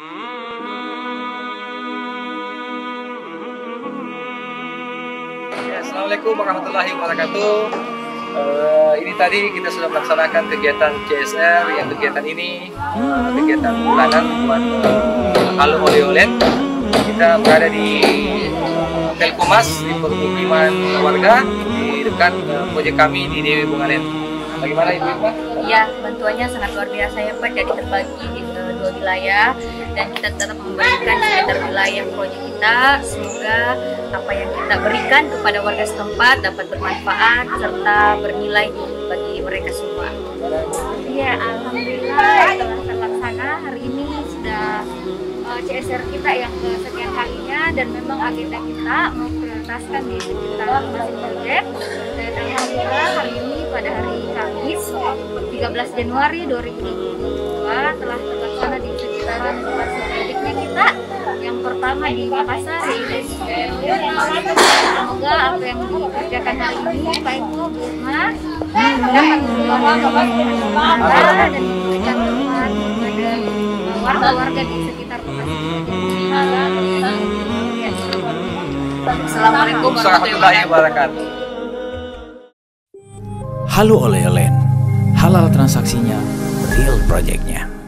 Ya, Assalamualaikum warahmatullahi wabarakatuh. Eh, ini tadi kita sudah melaksanakan kegiatan CSR yang kegiatan ini eh, kegiatan bulanan buat uh, Oleh Oleh. Kita berada di uh, Telkomas di permukiman warga di dekat uh, proyek kami di Dewi Bungalen. Bagaimana Ibu Iqbal? Ya, bantuannya sangat luar biasa ya Pak, jadi terbagi uh, wilayah dan kita tetap memberikan sekitar wilayah proyek kita. Semoga apa yang kita berikan kepada warga setempat dapat bermanfaat serta bernilai bagi mereka semua. Iya, alhamdulillah telah terlaksana hari ini sudah uh, CSR kita yang kesekian kalinya dan memang agenda kita memprioritaskan di sekitar masing proyek dan alhamdulillah hari ini pada hari Kamis 13 Januari 2022 telah terlaksana pertama di di Semoga apa yang dikerjakan hari ini Pak Eko, Bu Irma dapat membawa kebahagiaan dan memberikan manfaat kepada warga-warga di sekitar Assalamualaikum Warahmatullahi wabarakatuh. Halo Oleh Olen, halal transaksinya, real projectnya.